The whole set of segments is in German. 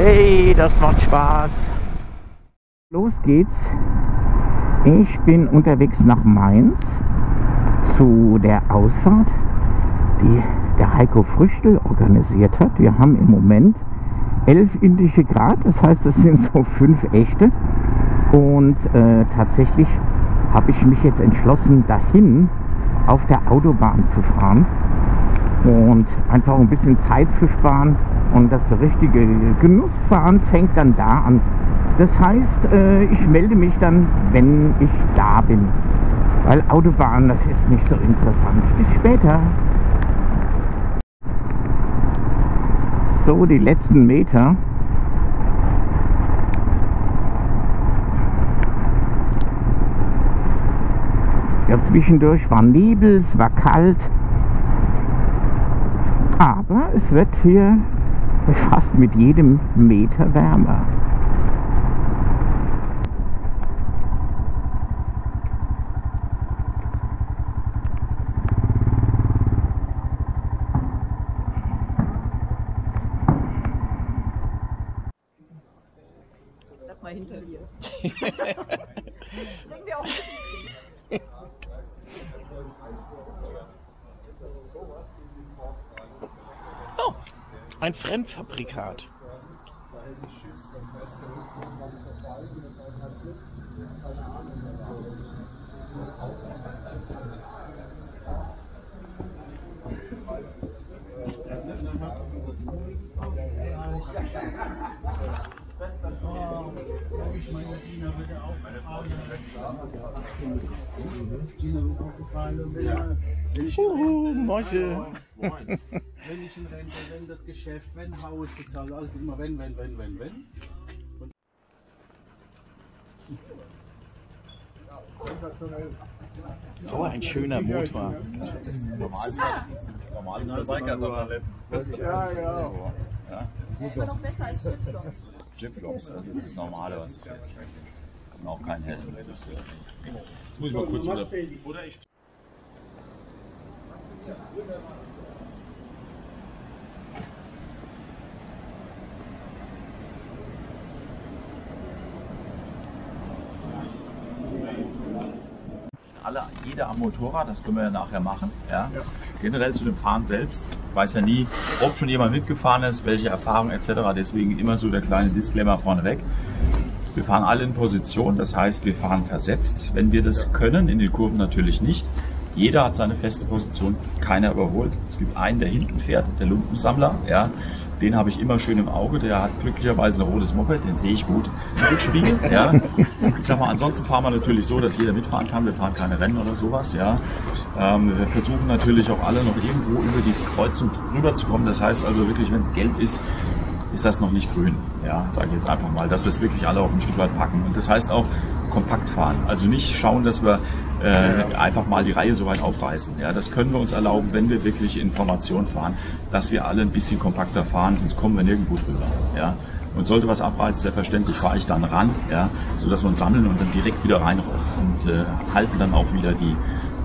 Hey, das macht Spaß. Los geht's. Ich bin unterwegs nach Mainz zu der Ausfahrt, die der Heiko Früchtel organisiert hat. Wir haben im Moment 11 indische Grad, das heißt, es sind so fünf echte. Und äh, tatsächlich habe ich mich jetzt entschlossen, dahin auf der Autobahn zu fahren und einfach ein bisschen Zeit zu sparen. Und das richtige Genussfahren fängt dann da an. Das heißt, äh, ich melde mich dann, wenn ich da bin. Weil Autobahn, das ist nicht so interessant. Bis später. So, die letzten Meter. Ja, zwischendurch war Nebel, es war kalt. Aber es wird hier fast mit jedem Meter wärmer. Bleib mal hinter dir. Bring dir auch ein bisschen Oh, ein Fremdfabrikat. Uhu, Mosche. Wenn ich in Rente, wenn das Geschäft, wenn Haus bezahlt, alles immer wenn, wenn, wenn, wenn, wenn. So ein schöner Motor. Normal sind das, normal sind das immer nur Ja, Immer noch besser als Flipflops. Flipflops, das ist das Normale, was du jetzt Und auch kein Helm. Das, äh, das muss ich mal kurz wieder. Oder ich jeder am Motorrad, das können wir ja nachher machen. Ja. Generell zu dem Fahren selbst. Ich weiß ja nie, ob schon jemand mitgefahren ist, welche Erfahrung etc. Deswegen immer so der kleine Disclaimer vorneweg. Wir fahren alle in Position, das heißt, wir fahren versetzt, wenn wir das können, in den Kurven natürlich nicht. Jeder hat seine feste Position, keiner überholt. Es gibt einen, der hinten fährt, der Lumpensammler. Ja. Den habe ich immer schön im Auge. Der hat glücklicherweise ein rotes Moped, den sehe ich gut Rückspiegel. Ja. Ich sag mal, ansonsten fahren wir natürlich so, dass jeder mitfahren kann. Wir fahren keine Rennen oder sowas. Ja. Ähm, wir versuchen natürlich auch alle noch irgendwo über die Kreuzung rüberzukommen. Das heißt also wirklich, wenn es gelb ist, ist das noch nicht grün. Ja, sage ich jetzt einfach mal, dass wir es wirklich alle auf ein Stück weit packen. Und das heißt auch kompakt fahren. Also nicht schauen, dass wir äh, einfach mal die Reihe so weit aufreißen. Ja, das können wir uns erlauben, wenn wir wirklich in Formation fahren, dass wir alle ein bisschen kompakter fahren, sonst kommen wir nirgendwo drüber. Ja. Und sollte was abreißen, selbstverständlich fahre ich dann ran, ja, sodass wir uns sammeln und dann direkt wieder reinrollen und äh, halten dann auch wieder die,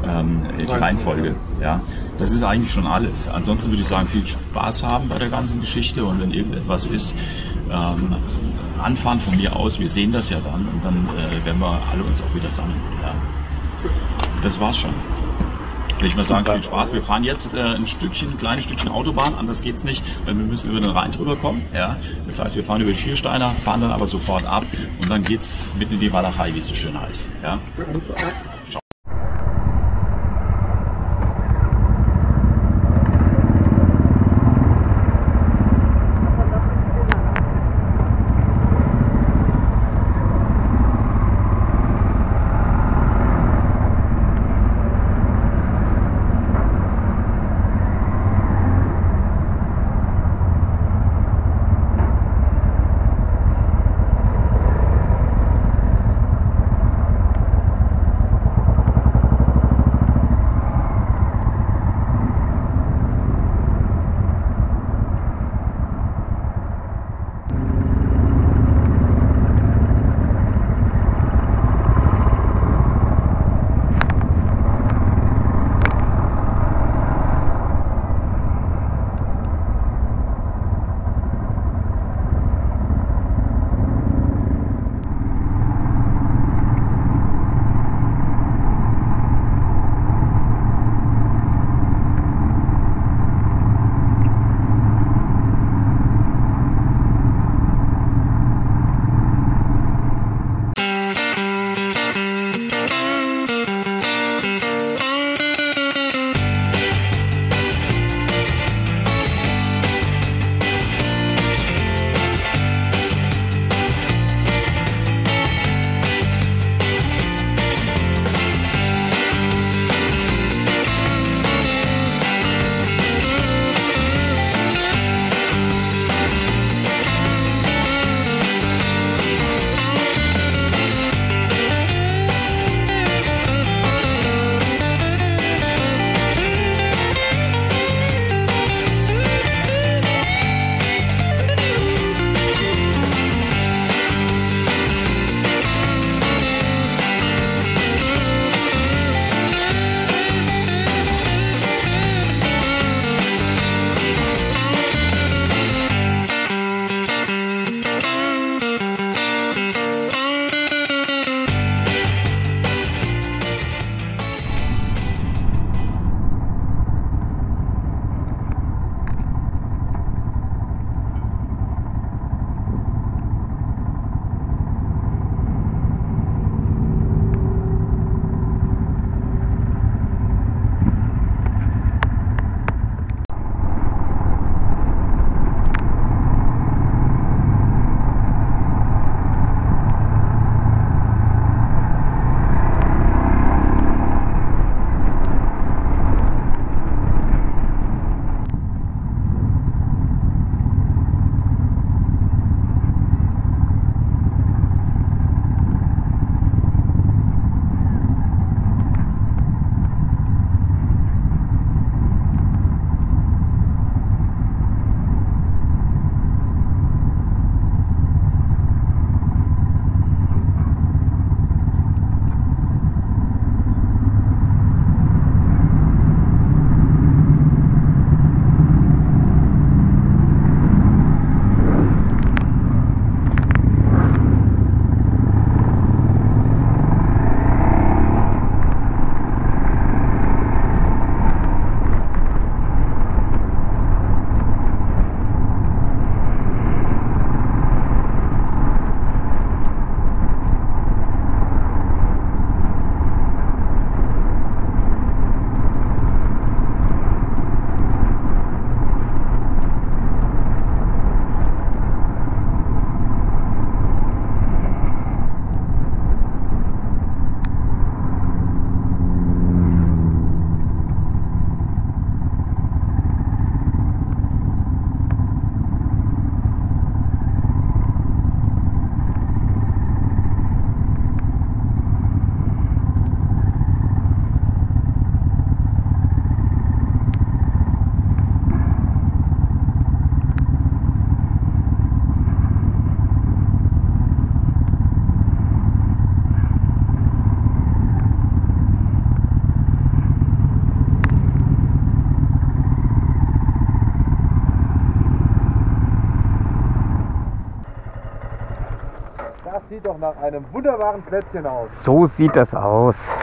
ähm, die Reihenfolge. Ja. Das ist eigentlich schon alles. Ansonsten würde ich sagen, viel Spaß haben bei der ganzen Geschichte und wenn irgendetwas ist, ähm, anfahren von mir aus, wir sehen das ja dann und dann äh, werden wir alle uns auch wieder sammeln. Ja. Das war's schon. Will ich mal sagen, viel Spaß. Wir fahren jetzt äh, ein Stückchen, ein kleines Stückchen Autobahn, anders geht's nicht, weil wir müssen über den Rhein drüber kommen. Ja. Das heißt, wir fahren über die Schiersteiner, fahren dann aber sofort ab und dann geht's mitten in die Walachei, wie es so schön heißt. Ja. Sieht doch nach einem wunderbaren Plätzchen aus. So sieht das aus.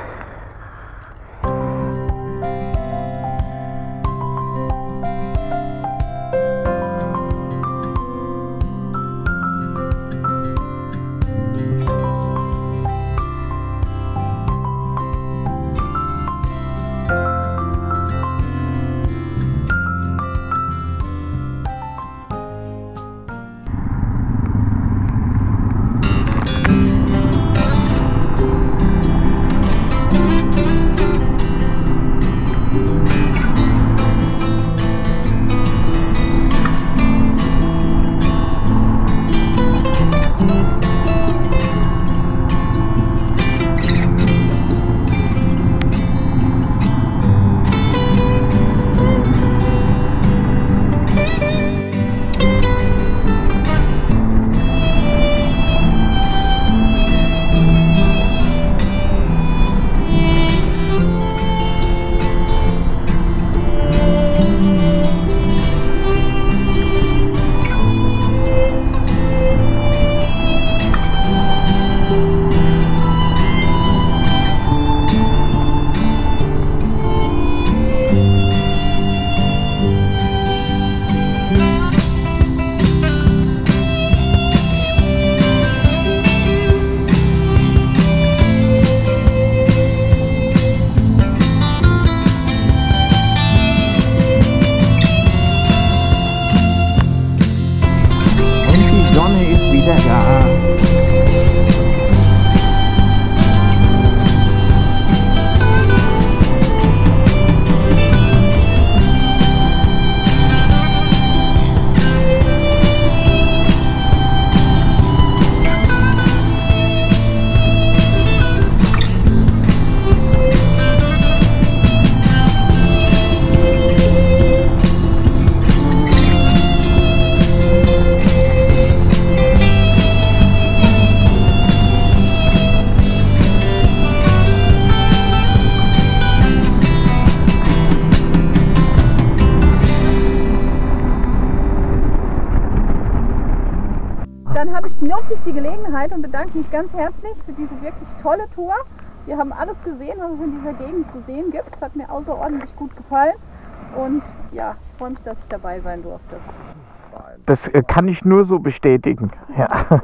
Nutze ich die Gelegenheit und bedanke mich ganz herzlich für diese wirklich tolle Tour. Wir haben alles gesehen, was es in dieser Gegend zu sehen gibt. Es hat mir außerordentlich gut gefallen. Und ja, ich freue mich, dass ich dabei sein durfte. Das äh, kann ich nur so bestätigen. Ja.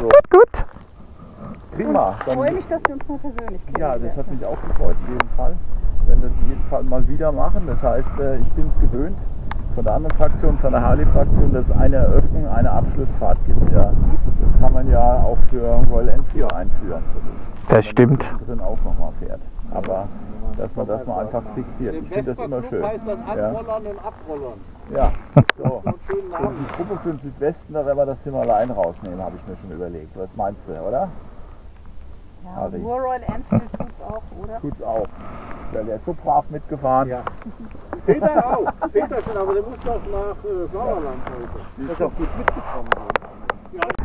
Gut, gut. prima. Ich freue mich, dass wir uns mal persönlich ja, kennenlernen. das hat mich auch gefreut, in jedem Fall. Wenn das in jedem Fall mal wieder machen. Das heißt, äh, ich bin es gewöhnt von der anderen Fraktion, von der Harley-Fraktion, dass es eine Eröffnung, eine Abschlussfahrt gibt. Ja. Das kann man ja auch für Royal Enfield einführen. Das stimmt. drin auch nochmal fährt. Aber dass man das mal einfach fixiert. Ich finde das immer schön. Ja. Ja, so. Die Gruppe für den Südwesten, da werden wir das Himalayan rausnehmen, habe ich mir schon überlegt. Was meinst du, oder? Ja, Harry. nur Royal Enfield tut es auch, oder? Tut's auch. Ja, der ist so brav mitgefahren. Ja. Peter auch. Peter schon, aber der muss doch nach äh, Sauerland heute. Der ist auch gut mitgekommen.